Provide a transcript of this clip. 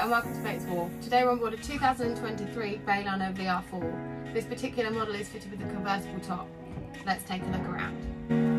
and welcome to Bates Wharf. Today we're on board a 2023 Bayliner VR4. This particular model is fitted with a convertible top. Let's take a look around.